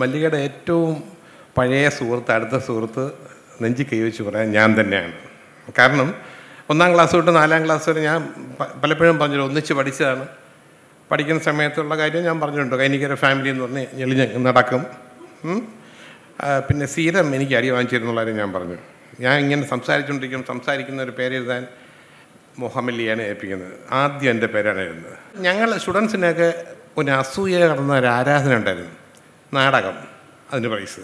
മല്ലികയുടെ ഏറ്റവും പഴയ സുഹൃത്ത് അടുത്ത സുഹൃത്ത് നെഞ്ചി കൈവച്ച് പറയാൻ ഞാൻ തന്നെയാണ്. കാരണം ഒന്നാം ക്ലാസ് തൊട്ട് നാലാം ക്ലാസ് വരെ ഞാൻ പലപ്പോഴും പറഞ്ഞു ഒന്നിച്ച് പഠിച്ചതാണ്. പഠിക്കുന്ന സമയത്തുള്ള കാര്യം ഞാൻ പറഞ്ഞിട്ടുണ്ട്. കൈനിക്കര ഫാമിലി എന്ന് പറഞ്ഞ് ഞെളിഞ്ഞ് നടക്കും. പിന്നെ സീരം എനിക്ക് അടി വാങ്ങിച്ചിരുന്നുള്ള ഞാൻ പറഞ്ഞു. ഞാൻ ഇങ്ങനെ സംസാരിച്ചുകൊണ്ടിരിക്കും സംസാരിക്കുന്ന ഒരു പേരെഴുതാൻ മുഹമ്മലിയാണ് ഏൽപ്പിക്കുന്നത്. ആദ്യം എന്റെ പേരാണ് എഴുതുന്നത്. ഞങ്ങൾ സ്റ്റുഡൻസിനൊക്കെ ഒരു അസൂയ കടന്ന ഒരു ആരാധന ഉണ്ടായിരുന്നു. നാടകം അതിന് പ്രൈസ്.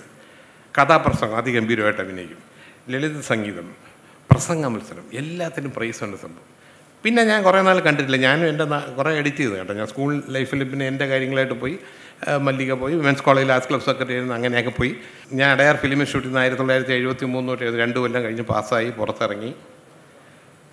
കഥാപ്രസംഗം അതിഗംഭീരമായിട്ട് അഭിനയിക്കും. ലളിത സംഗീതം പ്രസംഗ മത്സരം എല്ലാത്തിനും പ്രൈസ് ഉണ്ട് സംഭവം. പിന്നെ ഞാൻ കുറേ നാൾ കണ്ടിട്ടില്ല. ഞാനും എന്റെ കുറേ എഡിറ്റ് ചെയ്തു കേട്ടോ. ഞാൻ സ്കൂൾ ലൈഫിൽ പിന്നെ എന്റെ കാര്യങ്ങളായിട്ട് പോയി. മല്ലിക പോയി. വിമൻസ് കോളേജിൽ ആർട്സ് ക്ലബ് സെക്രട്ടറി ആയിരുന്നു അങ്ങനെയൊക്കെ പോയി. ഞാൻ അടയാർ ഫിലിം ഇൻസ്റ്റിറ്റ്യൂട്ടിൽ നിന്ന് ആയിരത്തി തൊള്ളായിരത്തി എഴുപത്തി മൂന്ന് തൊട്ട് രണ്ട് കൊല്ലം കഴിഞ്ഞ് പാസ്സായി പുറത്തിറങ്ങി.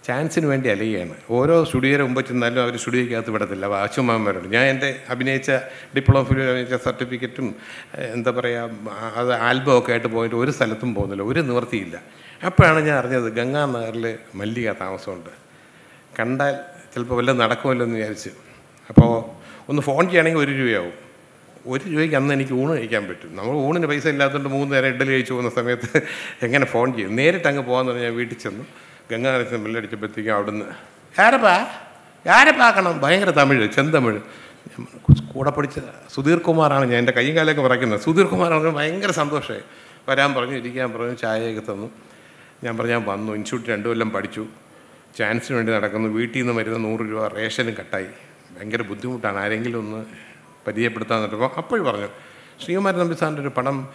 ചാൻസിന് വേണ്ടി അലയുകയാണ്. ഓരോ സ്റ്റുഡിയോയുടെ മുമ്പ് ചെന്നാലും അവർ സ്റ്റുഡിയോയ്ക്കകത്ത് വിടത്തില്ല. വാച്ചുമാന്മാരുണ്ട് ഞാൻ എന്റെ അഭിനയിച്ച ഡിപ്ലോമ ഫിലിം അഭിനയിച്ച സർട്ടിഫിക്കറ്റും എന്താ പറയുക അത് ആൽബം ഒക്കെ ആയിട്ട് പോയിട്ട് ഒരു സ്ഥലത്തും പോകുന്നില്ല. ഒരു നിവൃത്തിയില്ല. അപ്പോഴാണ് ഞാൻ അറിഞ്ഞത് ഗംഗാനഗറിൽ മല്ലിക താമസമുണ്ട്. കണ്ടാൽ ചിലപ്പോൾ വല്ലതും നടക്കുമല്ലോ എന്ന് വിചാരിച്ച്. അപ്പോൾ ഒന്ന് ഫോൺ ചെയ്യണമെങ്കിൽ ഒരു രൂപയാവും. ഒരു രൂപയ്ക്ക് അന്ന് എനിക്ക് ഊണ് കഴിക്കാൻ പറ്റും. നമ്മൾ ഊണിന് പൈസ ഇല്ലാത്തതുകൊണ്ട് മൂന്ന് നേരം ഇഡ്ഡലി കഴിച്ചു പോകുന്ന സമയത്ത് എങ്ങനെ ഫോൺ ചെയ്യും? നേരിട്ട് അങ്ങ് പോകാമെന്ന് പറഞ്ഞാൽ ഞാൻ വീട്ടിൽ ചെന്നു. ഗംഗാനരസം ബില്ലടിച്ചപ്പോഴത്തേക്കും അവിടുന്ന് ആരപ്പാ? ആരപ്പാക്കണം? ഭയങ്കര തമിഴ് ചെന്തമിഴ്. കൂടെ പഠിച്ച സുധീർ കുമാറാണ് ഞാൻ എന്റെ കൈയും കാലൊക്കെ പറയ്ക്കുന്നത് സുധീർ കുമാറാണ് ഭയങ്കര സന്തോഷമായി. വരാൻ പറഞ്ഞു ഇരിക്കാൻ പറഞ്ഞു ചായയൊക്കെ തന്നു. ഞാൻ പറഞ്ഞു ഞാൻ വന്നു ഇൻസ്റ്റിറ്റ്യൂട്ട് രണ്ടു കൊല്ലം പഠിച്ചു. ചാൻസിന് വേണ്ടി നടക്കുന്നു. വീട്ടിൽ നിന്ന് വരുന്ന നൂറ് രൂപ റേഷനും കട്ടായി. ഭയങ്കര ബുദ്ധിമുട്ടാണ്. ആരെങ്കിലും ഒന്ന് പരിചയപ്പെടുത്താൻ പറഞ്ഞപ്പോൾ അപ്പോഴും പറഞ്ഞു. ശ്രീകുമാരൻ നമ്പി സാറിന്റെ ഒരു പടം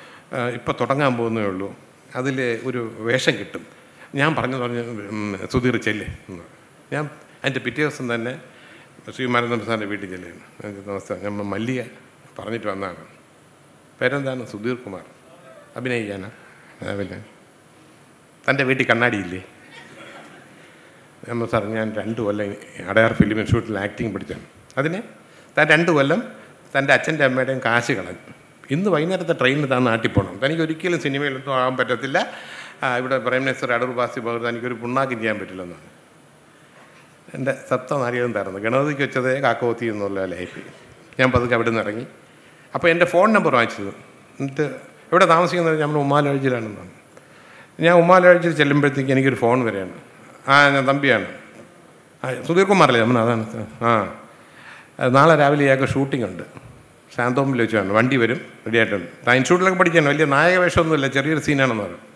ഇപ്പോൾ തുടങ്ങാൻ പോകുന്നേ ഉള്ളൂ. അതിൽ ഒരു വേഷം കിട്ടും. ഞാൻ പറഞ്ഞു പറഞ്ഞു സുധീർ ചെല്ലേ. ഞാൻ അതിന്റെ പിറ്റേ ദിവസം തന്നെ നമ്പി സാറിന്റെ വീട്ടിൽ ചെല്ലുകയാണ് നമസ്കാരം. ഞാൻ മല്ലിക പറഞ്ഞിട്ട് വന്നതാണ്. പേരെന്താണ്? സുധീർ കുമാർ. അഭിനയിക്കാനാ? രാവിലെ തന്റെ വീട്ടിൽ കണ്ണാടിയില്ലേ നമ്മൾ സാർ ഞാൻ രണ്ട് കൊല്ലം അടയാർ ഫിലിം ഇൻസ്റ്റിറ്റ്യൂട്ടിൽ ആക്ടിങ് പഠിച്ചാണ് അതിന് താൻ രണ്ട് കൊല്ലം തന്റെ അച്ഛന്റെ അമ്മയുടെയും കാശ് കളഞ്ഞു. ഇന്ന് വൈകുന്നേരത്തെ ട്രെയിനിൽ താൻ നാട്ടിൽ പോകണം. തനിക്ക് ഒരിക്കലും സിനിമയിലൊന്നും ആകാൻ പറ്റത്തില്ല. ഇവിടെ പ്രൈം മിനിസ്റ്റർ അടൂർ ബാസി പകർന്ന് എനിക്കൊരു പുണ്ണാക്കും ചെയ്യാൻ പറ്റില്ലെന്നാണ് എന്റെ സപ്തം നാരികളും തരുന്നത് ഗണപതിക്ക് വെച്ചതേ കാക്കോത്തി എന്നുള്ള ലൈഫ് ഞാൻ പതുക്കെ അവിടെ നിന്ന് ഇറങ്ങി. അപ്പോൾ എന്റെ ഫോൺ നമ്പർ വാങ്ങിച്ചത്. എന്നിട്ട് എവിടെ താമസിക്കുന്നത് നമ്മൾ ഉമ്മാലോഴിച്ചിലാണെന്നാണ് ഞാൻ ഉമ്മാലോഴിച്ചിൽ ചെല്ലുമ്പോഴത്തേക്ക് എനിക്കൊരു ഫോൺ വരെയാണ് ആ ഞാൻ തമ്പിയാണ്. ആ സുധീർ കുമാറല്ലേ നമ്മൾ അതാണ്. ആ. നാളെ രാവിലെ ഇയാൾക്ക് ഷൂട്ടിംഗ് ഉണ്ട്. ശാന്തോമ്പിൽ വെച്ചാണ് വണ്ടി വരും റെഡി ആയിട്ടുണ്ട്. താൻ ഇൻസ്റ്റിറ്റ്യൂട്ടിലൊക്കെ പഠിക്കാണ് വലിയ നായക വേഷമൊന്നുമില്ല ചെറിയൊരു സീനാണെന്ന് പറയും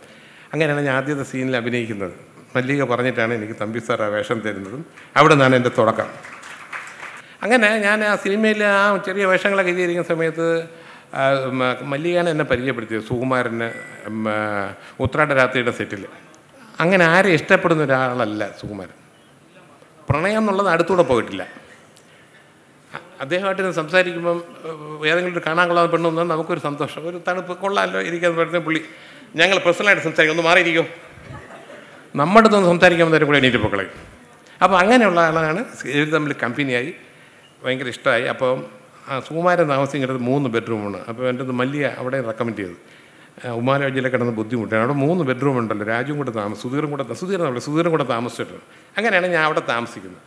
അങ്ങനെയാണ് ഞാൻ ആദ്യത്തെ സീനിൽ അഭിനയിക്കുന്നത്. മല്ലിക പറഞ്ഞിട്ടാണ് എനിക്ക് തമ്പി സാർ ആ വേഷം തരുന്നതും. അവിടെ നിന്നാണ് എന്റെ തുടക്കം. അങ്ങനെ ഞാൻ ആ സിനിമയിൽ ആ ചെറിയ വേഷങ്ങളൊക്കെ ചെയ്തിരിക്കുന്ന സമയത്ത് മല്ലികാണ് എന്നെ പരിചയപ്പെടുത്തിയത് സുകുമാരന് ഉത്രാട രാത്രിയുടെ സെറ്റിൽ. അങ്ങനെ ആരെ ഇഷ്ടപ്പെടുന്ന ഒരാളല്ല സുകുമാരൻ. പ്രണയം എന്നുള്ളത് അടുത്തൂടെ പോയിട്ടില്ല. അദ്ദേഹമായിട്ട് സംസാരിക്കുമ്പം ഏതെങ്കിലും ഒരു കാണാൻ കൊള്ളാതെ പെണ്ണ് വന്നാൽ നമുക്കൊരു സന്തോഷം. ഒരു തണുപ്പ് കൊള്ളാമല്ലോ ഇരിക്കാൻ പറ്റുന്ന പുള്ളി. ഞങ്ങൾ പേഴ്സണലായിട്ട് സംസാരിക്കും. ഒന്ന് മാറിയിരിക്കും. നമ്മുടെ അടുത്തൊന്ന് സംസാരിക്കാൻ നേരം കൂടെ എണീറ്റ് പൊക്കളെ. അപ്പോൾ അങ്ങനെയുള്ള ആളാണ് ഇവർ തമ്മിൽ കമ്പനിയായി. ഭയങ്കര ഇഷ്ടമായി. അപ്പം സുകുമാരൻ താമസിക്കുന്നത് മൂന്ന് ബെഡ്റൂമാണ്. അപ്പോൾ എന്റെ മല്ലിയ അവിടെ റെക്കമെൻഡ് ചെയ്തു. ഉമാലോജിയിലെ കിടന്ന് ബുദ്ധിമുട്ടാണ്. അവിടെ മൂന്ന് ബെഡ്റൂം ഉണ്ടല്ലോ. രാജുവും കൂടെ താമസം സുധീറും കൂടെ സുധീർ അവിടെ സുധീറും കൂടെ താമസിച്ചിട്ടുണ്ട്. അങ്ങനെയാണ് ഞാൻ അവിടെ താമസിക്കുന്നത്.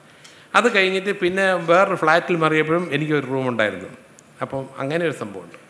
അത് കഴിഞ്ഞിട്ട് പിന്നെ വേറൊരു ഫ്ലാറ്റിൽ മാറിയപ്പോഴും എനിക്കൊരു റൂം ഉണ്ടായിരുന്നു അപ്പം അങ്ങനെ ഒരു സംഭവമുണ്ട്.